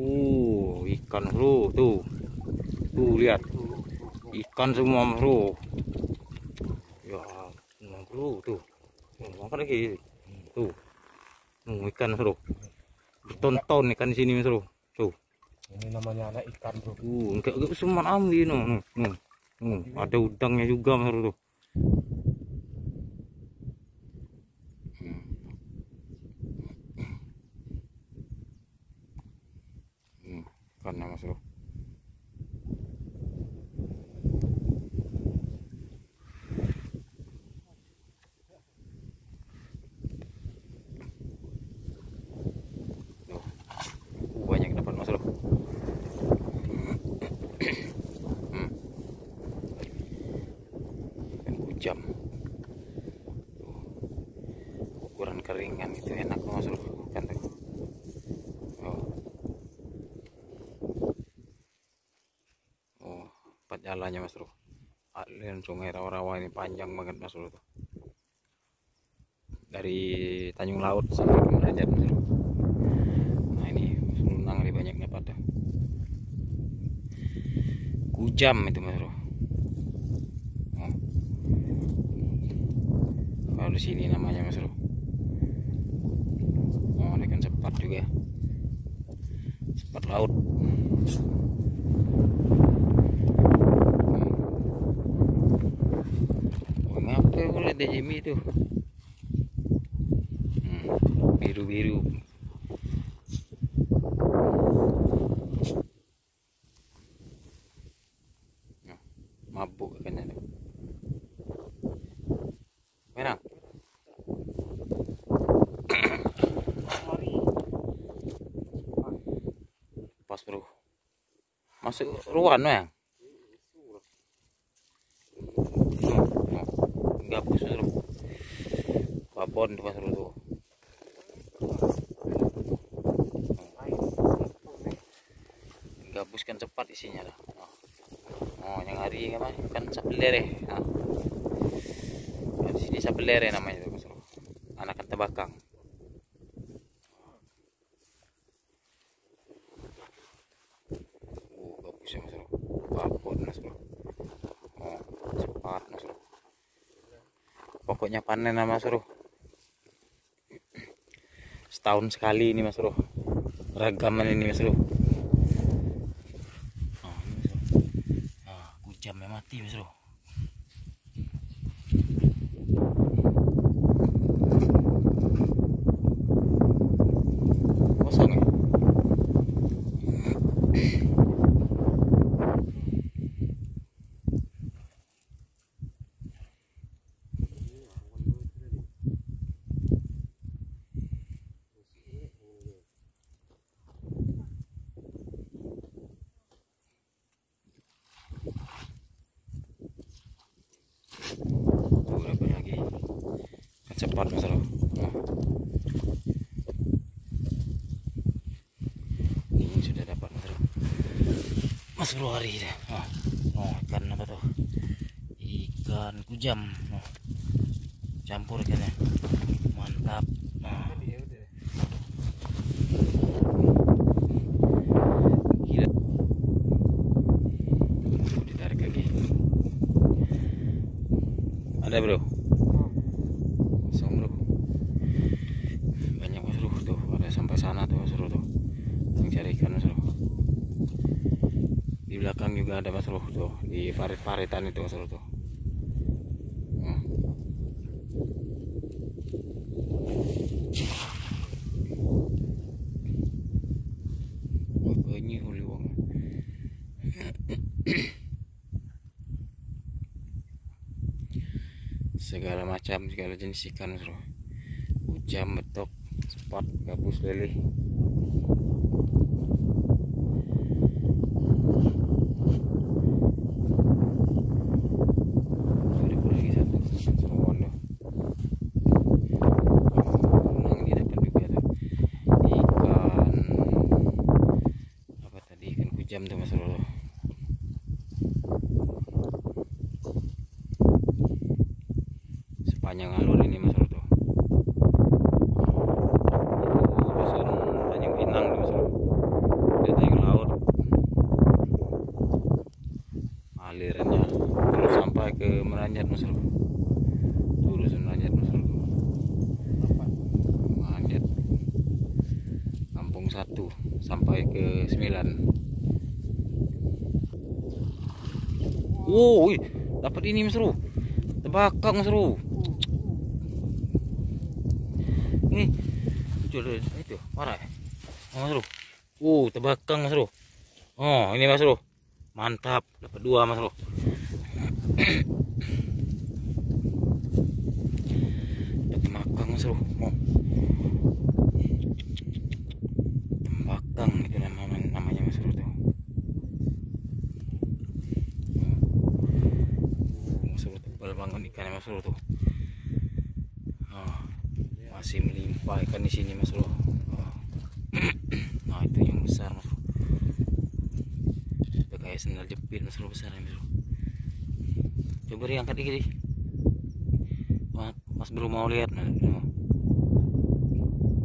Uh, ikan bro, tuh. Tuh lihat. Ikan semua bro. Ya, bro, tuh. Oh, makan lagi. Tuh. Uh, ikan bro. Tonton ikan di sini bro. Tuh. Ini namanya anak ikan bro. Uh, enggak enggak semua ambil no. no, no. Uh, ada udangnya juga bro tuh. Hmm. Hmm, ikannya mas bro. Tuh. Uh, banyak dapat mas bro. Hmm. Tuh. Ukuran keringan itu enak tuh, mas bro. Ikan tuh. Oh. Oh, empat jalannya mas bro. Aliran sungai rawa-rawa ini panjang banget mas bro. Dari Tanjung Laut sampai ke Derajat mas. Nah ini lunang ini banyak dapat tuh. Kujam itu mas bro. Oh. Kalau di sini namanya mas bro. Oh, ini kan sepat juga. Sepat laut. Oh, ngapa boleh deh Jimmy itu? Hmm, biru-biru mabuk kan itu. Merah. Pas bro. Masuk ruan ya? Gabus bro. Babon tuh mas bro tuh. Gabus kan cepat isinya lah. Oh, yang hari apa? Kan sapelere. Nah. Di sini sapelere namanya tuh mas bro. Anakan tebakang. Oh, gabus ya mas bro. Oh, cepat mas bro. Pokoknya panen mas bro. Setahun sekali ini mas bro. Ragaman ini mas bro. Oh. Ah, kujamnya mati mas. Kosong ya? Tuh, dapat lagi. Cepat mas bro. Nah. Ini sudah dapat mas bro. Mas hari ini. Oh, ikan apa tuh? Ikan kujam. Oh. Campur ikannya. Mantap. Nah. Ada bro. Kosong bro. Banyak mas bro tuh. Ada sampai sana tuh mas bro tuh. Yang cari ikan mas bro. Di belakang juga ada mas bro tuh. Di parit-paritan itu mas bro tuh. Segala macam segala jenis ikan bro ujam betok spot gabus lele jam tuh mas Lolo sepanjang alur ini mas Lolo itu dusun Tanjung Pinang tuh mas Lolo ke tengah laut. Alirannya terus sampai ke Meranjat mas Lolo tuh dusun Meranjat mas Lolo Meranjat. Kampung satu sampai ke sembilan. Wih, dapat ini Mas Bro Bro ini. Jual itu marah ya? Oh, Bro uh tebakang Mas oh ini Mas mantap. Dapat dua Mas Bro dapat makang Mas Bro oh. tembakang itu nama namanya Mas Bro tuh Oh, Mas Bro tebal banget ikannya Mas Bro tuh. Oh, masih melimpah ikan di sini Mas Bro oh. nah itu yang besar Mas Bro kayak sendal jepit Mas Bro besar Mas Bro coba deh angkat dikit deh Mas, Mas Bro mau lihat nah, nah.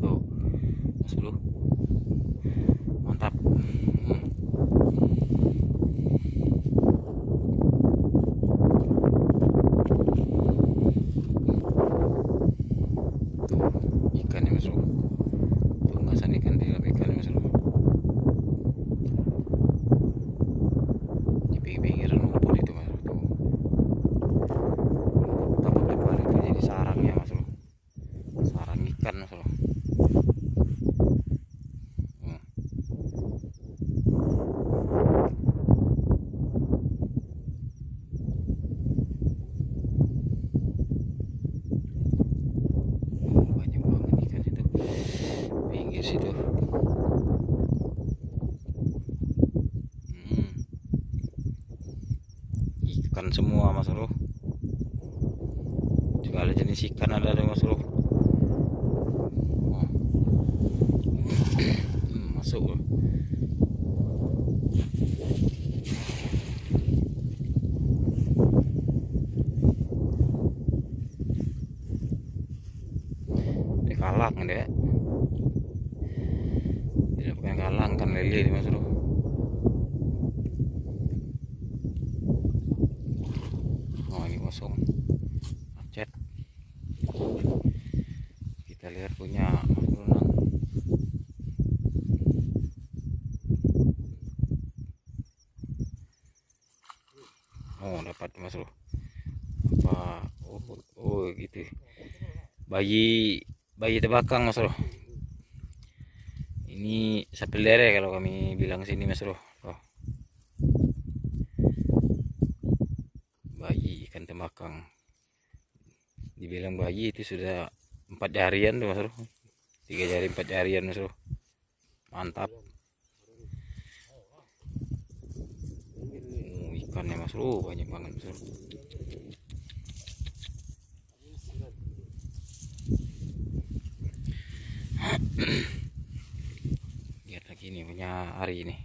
tuh Mas Bro mantap hmm. tuh ikannya Mas Bro tuh ngasan ikan di dalam ikannya Mas Bro di pinggir rumput itu Mas Bro tuh tambah lebar itu jadi sarang ya Mas Bro sarang ikan Mas Bro Hmm. Oh, banyak banget ikan itu. Pinggir situ. Hmm. ikan semua mas segala jenis ikan ada ada mas bro Oh. Hmm, masuk. Dia kalang dia. Tidak bukan kalang kan lele dia mas bro. Oh ini kosong. Macet. Kita lihat punya Mas Bro Nang. Oh dapat mas bro. Apa? Oh, oh gitu. Bayi bayi tebakang mas bro. Ini sapi lere kalau kami bilang sini mas bro. Oh. Bayi ikan tebakang. Dibilang bayi itu sudah empat jarian tuh mas bro. Tiga jari empat jarian mas bro. Mantap. Oh, ikannya mas bro banyak banget mas. Lihat lagi nih punya hari ini.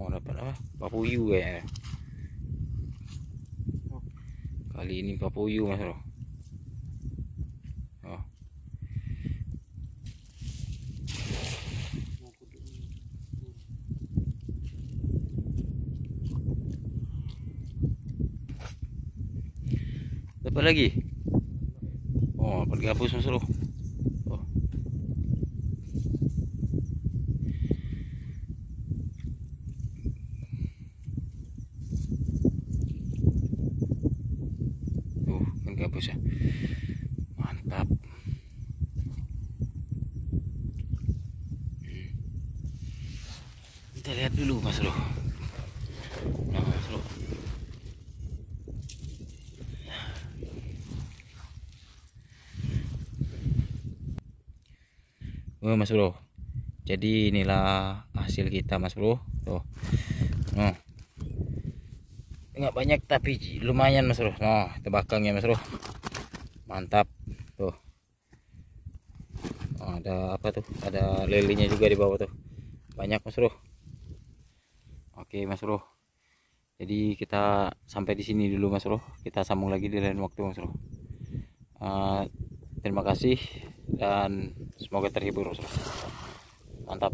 Mau dapat apa? Papuyu kayaknya. Kali ini papuyu mas bro. Oh. dapat lagi gabus mas bro oh. Tuh, kan gabus ya. Mantap. Hmm. Kita lihat dulu Mas Bro. Nah, Mas Bro. Oh, Mas Bro. Jadi inilah hasil kita Mas Bro. Tuh. Nah. Nggak banyak tapi lumayan mas bro. Nah tebakangnya mas bro. Mantap. Tuh. Oh, ada apa tuh? Ada lelinya juga di bawah tuh. Banyak mas bro. Oke mas bro. Jadi kita sampai di sini dulu mas bro. Kita sambung lagi di lain waktu mas bro. Eh, terima kasih dan semoga terhibur mantap